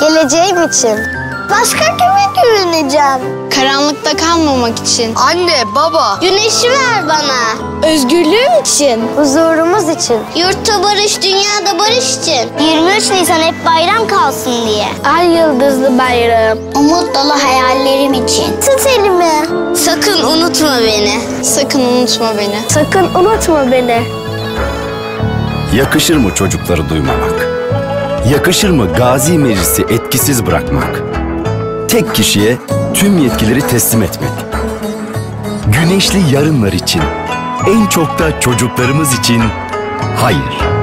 Geleceğim için. Başka kime güveneceğim? Karanlıkta kalmamak için. Anne, baba. Güneşi ver bana. Özgürlüğüm için. Huzurumuz için. Yurtta barış, dünyada barış için. 23 Nisan hep bayram kalsın diye. Ay yıldızlı bayram. Umut dolu hayallerim için. Tut elimi. Sakın unutma beni. Sakın unutma beni. Sakın unutma beni. Yakışır mı çocukları duymamak? Yakışır mı Gazi Meclisi etkisiz bırakmak? Tek kişiye tüm yetkileri teslim etmek. Güneşli yarınlar için, en çok da çocuklarımız için hayır.